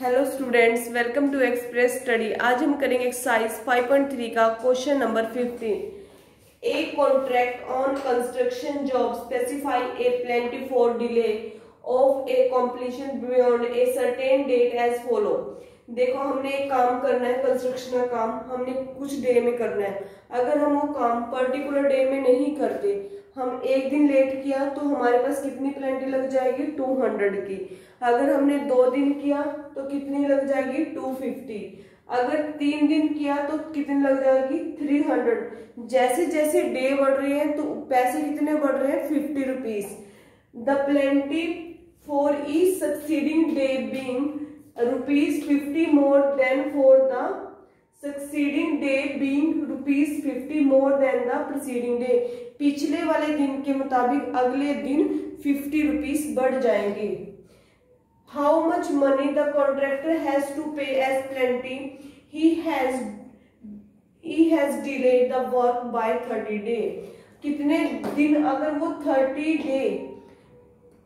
Hello students welcome to express study आज हम करेंगे एक्सरसाइज 5.3 का question number 15 a contract on construction job specify a penalty for delay of a completion beyond a certain date as follow देखो, हमने एक काम करना है कंस्ट्रक्शन का काम हमने कुछ डे में करना है। अगर हम वो काम पर्टिकुलर डे में नहीं करते हम एक दिन लेट किया तो हमारे पास कितनी प्लेंटी लग जाएगी? 200 की। अगर हमने दो दिन किया तो कितनी लग जाएगी? 250 अगर तीन दिन किया तो कितनी लग जाएगी? 300 जैसे जैसे डे बढ़ रहे हैं तो पैसे कितने बढ़ रहे हैं? Fifty rupees the penalty for each succeeding day being rupees fifty more than for the succeeding day being rupees fifty more than the proceeding day पिछले वाले दिन के मुताबिक अगले दिन फिफ्टी रुपीज़ बढ़ जाएँगे। How much money the contractor has to pay as penalty he has he has delayed the work by thirty day कितने दिन? अगर वो थर्टी डे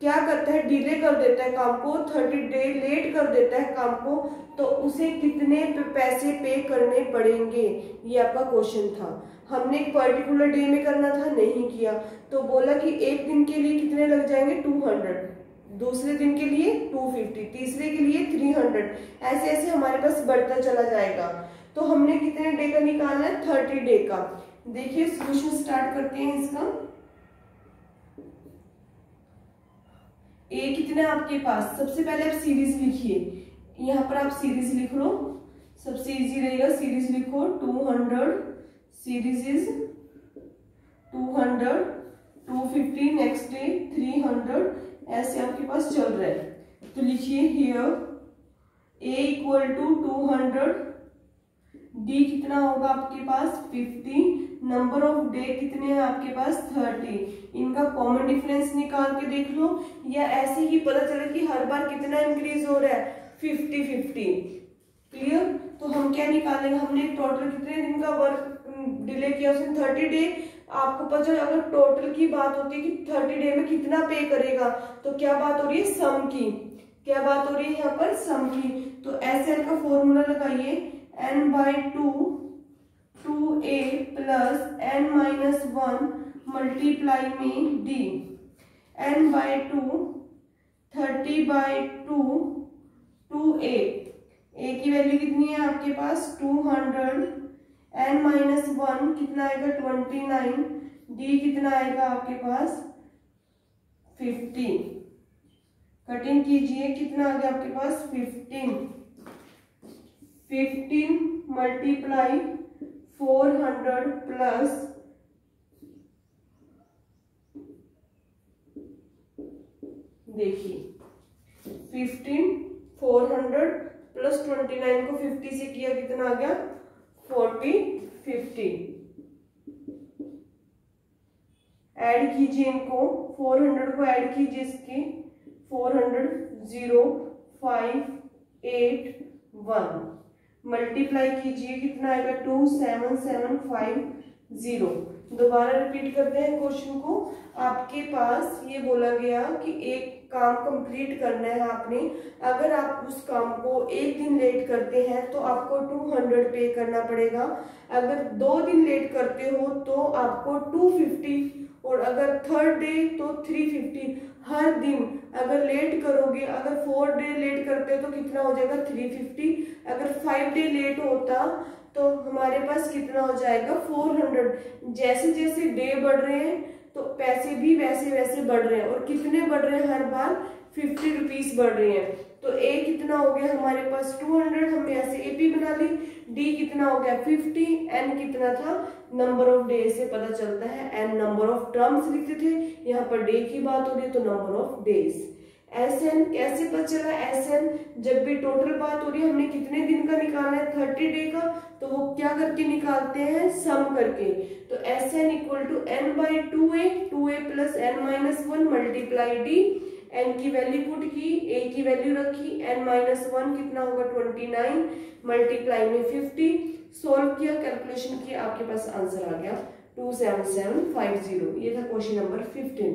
क्या करता है? डिले कर देता है काम को थर्टी डे लेट कर देता है काम को तो उसे कितने पैसे पे करने पड़ेंगे? ये आपका क्वेश्चन था। हमने एक पर्टिकुलर डे में करना था, नहीं किया। तो बोला कि एक दिन के लिए कितने लग जाएँगे? टू हंड्रेड दूसरे दिन के लिए टू फिफ्टी तीसरे के लिए थ्री हंड्रेड ऐसे ऐसे हमारे पास बढ़ता चला जाएगा। तो हमने कितने डे का निकालना है थर्टी डे का। देखिए सोल्यूशन स्टार्ट करते हैं इसका। ए कितना आपके पास। सबसे पहले आप सीरीज़ लिखिए। यहाँ पर आप सीरीज़ लिख लो। सबसे इजी रहेगा सीरीज़ लिखो। Two hundred series is two hundred two fifty next day three hundred ऐसे आपके पास चल रहा है। तो लिखिए here a equal to two hundred d कितना होगा आपके पास? फिफ्टी नंबर ऑफ़ डे कितने हैं आपके पास? थर्टी इनका कॉमन डिफरेंस निकाल के देख लो। या ऐसे ही पता चले कि हर बार कितना इंक्रीज हो रहा है? फिफ्टी फिफ्टी क्लियर तो हम क्या निकालेंगे? हमने टोटल कितने दिन का वर्क डिले किया उसने थर्टी डे आपको पता चले, अगर टोटल की बात होती है कि थर्टी डे में कितना पे करेगा तो क्या बात हो रही है? सम की. क्या बात हो रही है यहाँ पर? सम की. तो एस इनका फॉर्मूला लगाइए। N by two two a plus n minus one multiply में d n by two thirty by two two a a की वैल्यू कितनी है आपके पास? Two hundred n minus one कितना आएगा? ट्वेंटी नाइन डी कितना आएगा आपके पास? फिफ्टी कटिंग कीजिए, कितना आ गया आपके पास? Fifteen fifteen multiply four hundred plus देखिए fifteen four hundred plus twenty nine को फिफ्टी से किया कितना आ गया? फोर्टी फिफ्टी ऐड कीजिए इनको फोर हंड्रेड को ऐड कीजिए इसके four hundred zero five eight one multiply कीजिए कितना आएगा? Two seven seven five zero दोबारा रिपीट करते हैं क्वेश्चन को। आपके पास ये बोला गया कि एक काम कंप्लीट करना है आपने। अगर आप उस काम को एक दिन लेट करते हैं तो आपको टू हंड्रेड पे करना पड़ेगा। अगर दो दिन लेट करते हो तो आपको टू फिफ्टी अगर थर्ड डे तो थ्री फिफ्टी हर दिन अगर लेट करोगे, अगर फोर डे लेट करते हो तो कितना हो जाएगा थ्री फिफ्टी अगर फाइव डे लेट होता तो हमारे पास कितना हो जाएगा फोर हंड्रेड जैसे जैसे डे बढ़ रहे हैं तो पैसे भी वैसे वैसे बढ़ रहे हैं। और कितने बढ़ रहे हैं? हर बार फिफ्टी रुपीज़ बढ़ रहे हैं। तो ए कितना हो गया हमारे पास टू हंड्रेड हमने ऐसे ए पी बना ली। डी कितना हो गया फिफ्टी एन कितना था? नंबर ऑफ़ डे से पता चलता है। एन नंबर ऑफ़ टर्म्स लिखते थे। यहाँ पर डे की बात हो रही तो number of days S n कैसे पता चला? एस एन जब भी टोटल बात हो रही है, हमने कितने दिन का निकालना है? थर्टी डे का। तो वो क्या करके निकालते हैं? सम करके। तो S n equal to n by two a two a plus n minus one multiply d n की वैल्यू पुट की ए की वैल्यू रखी एन माइनस वन कितना होगा? ट्वेंटी नाइन मल्टीप्लाई में फिफ्टी सोल्व किया कैलकुलेशन किया, आपके पास आंसर आ गया two seven seven five zero ये था क्वेश्चन नंबर फिफ्टीन